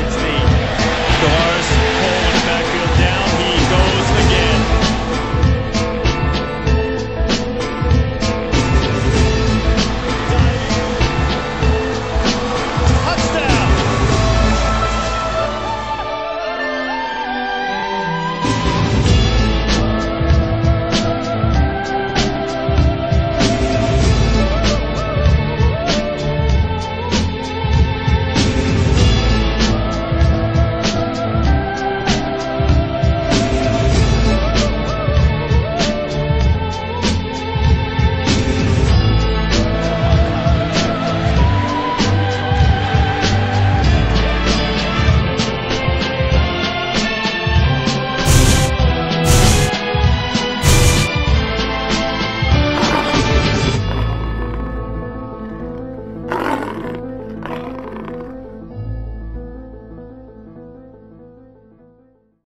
It's me.